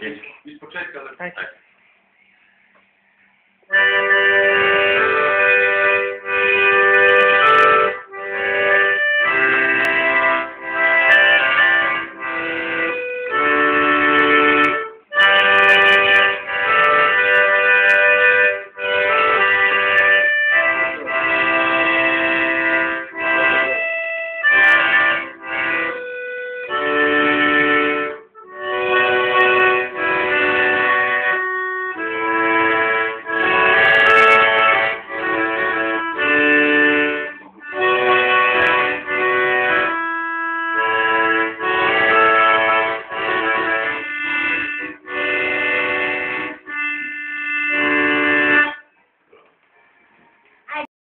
Jedź. Idź Tak.